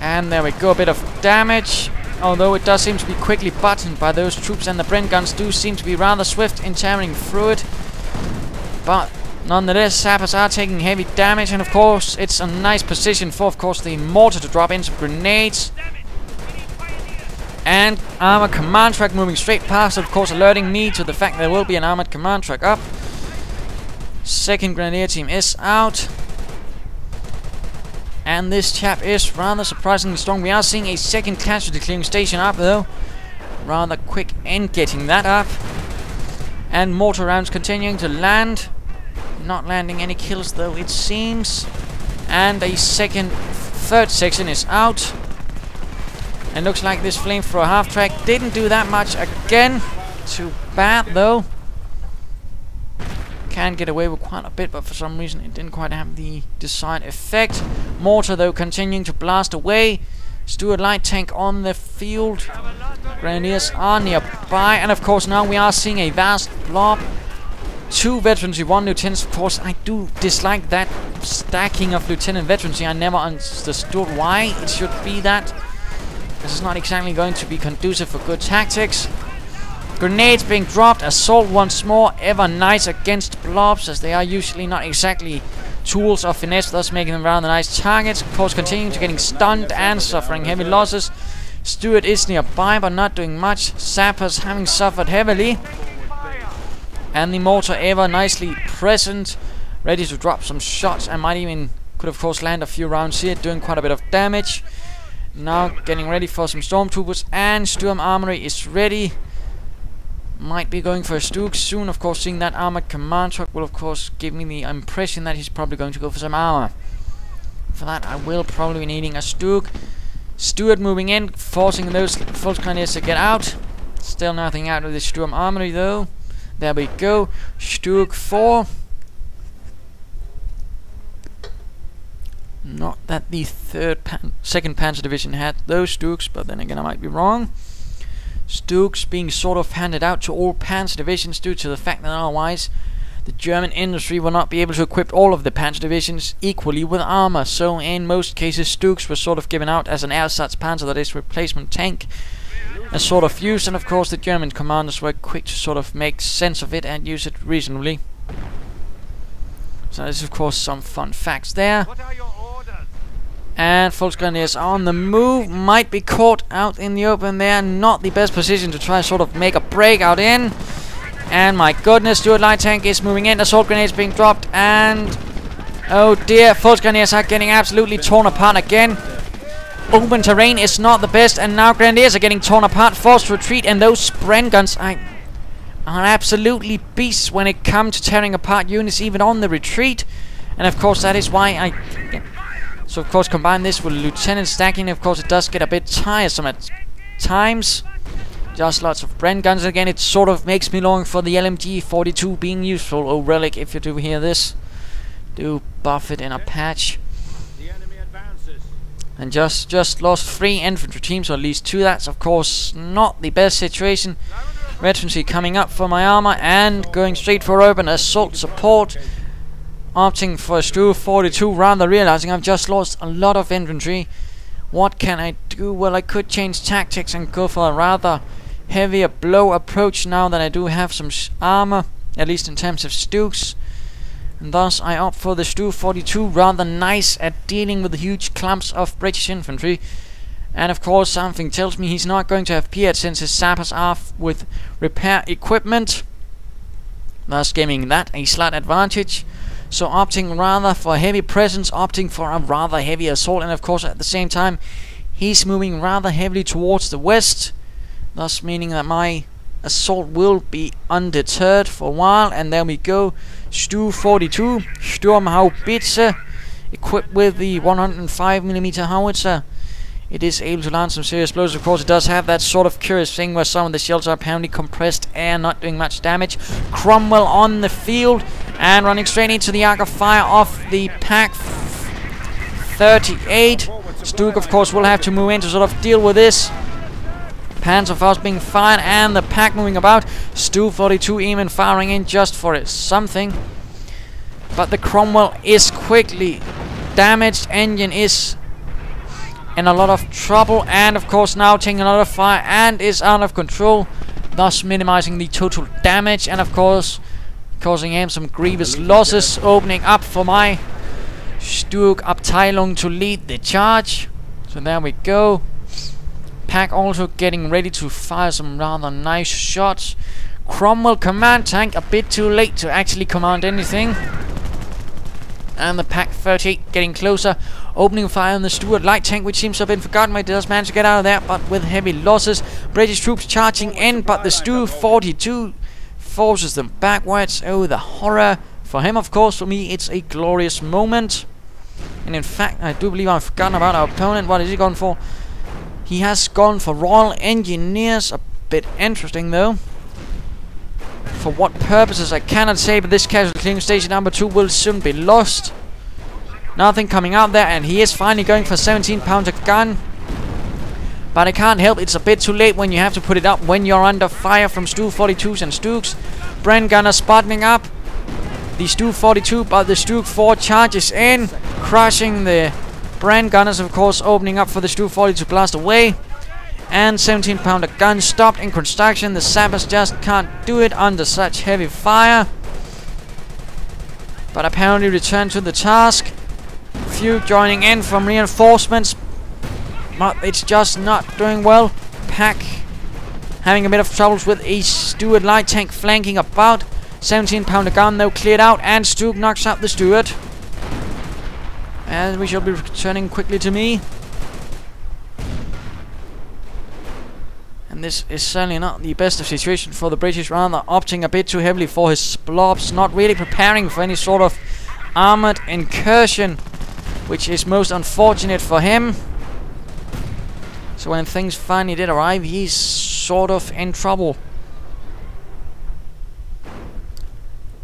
And there we go, a bit of damage. Although it does seem to be quickly buttoned by those troops and the Bren guns do seem to be rather swift in tearing through it. But nonetheless, sappers are taking heavy damage and of course it's a nice position for of course the mortar to drop in some grenades. And armored command truck moving straight past, of course alerting me to the fact there will be an armored command truck up. Second grenadier team is out. And this chap is rather surprisingly strong. We are seeing a second casualty clearing station up though. Rather quick in getting that up. And mortar rounds continuing to land. Not landing any kills though it seems. And a second, third section is out. And looks like this flamethrower half track didn't do that much again. Too bad though can get away with quite a bit, but for some reason it didn't quite have the desired effect. Mortar, though, continuing to blast away. Stuart light tank on the field. Grenadiers are nearby, and of course now we are seeing a vast blob. Two veterans, one lieutenants. Of course, I do dislike that stacking of lieutenant veterans. I never understood why it should be that. This is not exactly going to be conducive for good tactics. Grenades being dropped. Assault once more. Ever nice against blobs as they are usually not exactly tools of finesse, thus making them rather nice targets. Of course, continuing to getting stunned and suffering heavy losses. Stuart is nearby but not doing much. Sappers having suffered heavily. And the mortar ever nicely present. Ready to drop some shots and might even could of course land a few rounds here, doing quite a bit of damage. Now getting ready for some stormtroopers and Sturm Armory is ready. Might be going for a Stuke soon. Of course, seeing that armored command truck will, of course, give me the impression that he's probably going to go for some armor. For that, I will probably be needing a Stuke. Stuart moving in, forcing those false grenadiers to get out. Still nothing out of the Sturm Armory, though. There we go. Stuke 4. Not that the third, pan second Panzer Division had those Stukes, but then again I might be wrong. Stukes being sort of handed out to all Panzer divisions due to the fact that otherwise the German industry will not be able to equip all of the Panzer divisions equally with armor. So in most cases Stukes were sort of given out as an ersatz Panzer, that is replacement tank, a sort of use, and of course the German commanders were quick to sort of make sense of it and use it reasonably. So there's of course some fun facts there. And Volksgrenadiers on the move. Might be caught out in the open there. Not the best position to try and sort of make a breakout in. And my goodness, Stuart Light Tank is moving in. Assault grenades being dropped. And oh dear, Volksgrenadiers are getting absolutely torn apart again. Open terrain is not the best. And now Grenadiers are getting torn apart. Forced retreat. And those Bren guns are, are absolutely beasts when it comes to tearing apart units even on the retreat. And of course that is why I... Yeah, so of course combine this with lieutenant stacking, of course it does get a bit tiresome at times. Just lots of Bren guns again, it sort of makes me long for the LMG 42 being useful. Oh Relic, if you do hear this, do buff it in a patch. And just just lost three infantry teams, or at least two. That's of course not the best situation. Regency coming up for my armor and going straight for open assault support opting for Stu 42 rather realizing I've just lost a lot of infantry. What can I do? Well, I could change tactics and go for a rather heavier blow approach now that I do have some armor, at least in terms of Stukes. And thus I opt for the Stu 42, rather nice at dealing with huge clumps of British infantry. And of course something tells me he's not going to have Piat since his sappers are with repair equipment. Thus giving that a slight advantage. So opting rather for heavy presence, opting for a rather heavy assault, and of course at the same time he's moving rather heavily towards the west, thus meaning that my assault will be undeterred for a while, and there we go, Stu 42, Sturmhaubitze, equipped with the 105mm howitzer. It is able to land some serious blows. Of course, it does have that sort of curious thing where some of the shells are apparently compressed air, not doing much damage. Cromwell on the field and running straight into the arc of fire of the Pak 38. Stuke, of course, will have to move in to sort of deal with this. Panzerfaust being fired and the Pak moving about. Stu 42 even firing in just for it. something. But the Cromwell is quickly damaged. Engine is in a lot of trouble and of course now taking a lot of fire and is out of control thus minimizing the total damage and of course causing him some grievous losses opening up for my Sturk Abteilung to lead the charge. So there we go. Pak also getting ready to fire some rather nice shots. Cromwell command tank a bit too late to actually command anything. And the Pak 38 getting closer, opening fire on the Stuart light tank, which seems to have been forgotten. But does manage to get out of there, but with heavy losses. British troops charging in, but the Stu 42 forces them backwards. Oh, the horror. For him, of course, for me, it's a glorious moment. And in fact, I do believe I've forgotten about our opponent. What has he gone for? He has gone for Royal Engineers. A bit interesting, though. For what purposes, I cannot say, but this casualty clearing station number 2 will soon be lost. Nothing coming out there, and he is finally going for 17 pounder gun. But I can't help, it's a bit too late when you have to put it up when you're under fire from Stu 42s and Stuks. Bren Gunner spotting up the Stu 42, but the Stuk 4 charges in, crushing the Bren Gunners, of course, opening up for the Stu 40 to blast away and 17 pounder gun stopped in construction. The sappers just can't do it under such heavy fire. But apparently returned to the task. Few joining in from reinforcements. But it's just not doing well. Pak having a bit of troubles with a Stuart light tank flanking about. 17 pounder gun though cleared out and Stuart knocks out the Stuart. And we shall be returning quickly to me. And this is certainly not the best of situation for the British, rather opting a bit too heavily for his splobs, not really preparing for any sort of armored incursion, which is most unfortunate for him. So when things finally did arrive, he's sort of in trouble.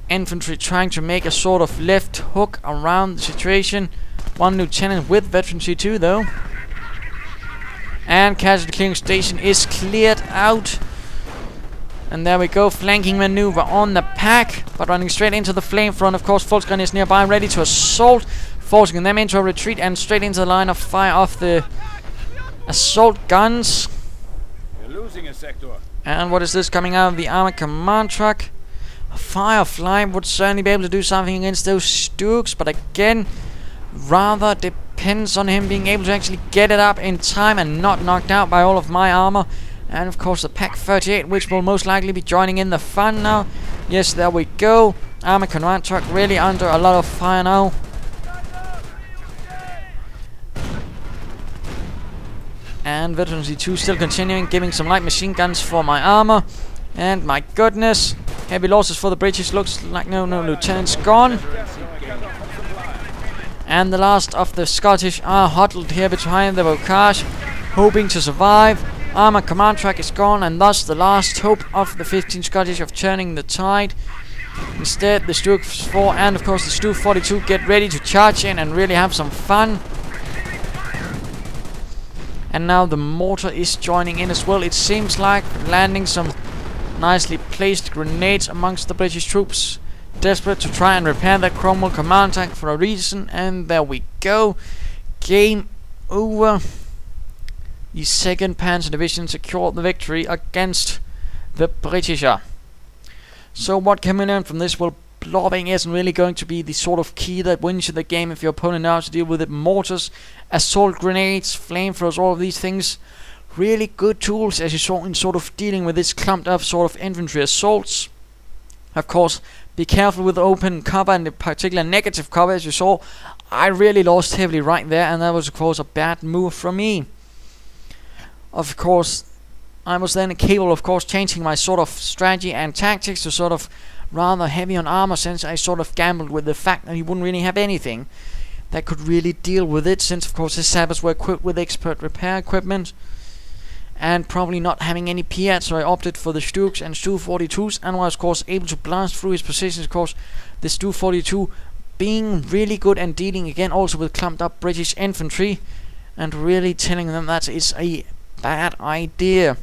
Infantry trying to make a sort of left hook around the situation. One lieutenant with veterancy too, though. And casualty clearing station is cleared out. And there we go, flanking maneuver on the Pak, but running straight into the flame front. Of course, Volksgun is nearby, ready to assault, forcing them into a retreat and straight into the line of fire of the assault guns. You're losing a sector. And what is this coming out of the armored command truck? A Firefly would certainly be able to do something against those Stuks, but again, rather depends on him being able to actually get it up in time and not knocked out by all of my armor. And of course the Pak 38, which will most likely be joining in the fun now. Yes, there we go. Armor command truck really under a lot of fire now. And Veterancy 2 still continuing, giving some light machine guns for my armor. And my goodness, heavy losses for the British. Looks like no, no lieutenant's gone. And the last of the Scottish are huddled here behind the Bocage, hoping to survive. Armor command track is gone, and thus the last hope of the 15 Scottish of turning the tide. Instead, the Stuk 4 and of course the Stu 42 get ready to charge in and really have some fun. And now the mortar is joining in as well. It seems like landing some nicely placed grenades amongst the British troops desperate to try and repair that Cromwell command tank for a reason, and there we go. Game over. The 2nd Panzer Division secured the victory against the Britisher. So what can we learn from this? Well, blobbing isn't really going to be the sort of key that wins you the game if your opponent knows to deal with it. Mortars, assault grenades, flamethrowers, all of these things. Really good tools as you saw in sort of dealing with this clumped up sort of infantry assaults. Of course, be careful with open cover and the particular negative cover as you saw. I really lost heavily right there and that was of course a bad move from me. Of course, I was then capable of course changing my sort of strategy and tactics to sort of rather heavy on armor since I sort of gambled with the fact that he wouldn't really have anything that could really deal with it since of course his sappers were equipped with expert repair equipment and probably not having any Piat, so I opted for the Stuks and Stu 42s and was of course able to blast through his positions of course the Stu 42 being really good and dealing again also with clumped up British infantry and really telling them that it's a bad idea.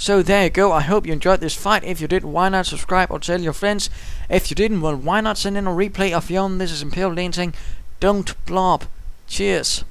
So there you go, I hope you enjoyed this fight. If you did, why not subscribe or tell your friends? If you didn't, well why not send in a replay of your own. This is ImperialDane saying, don't blob. Cheers.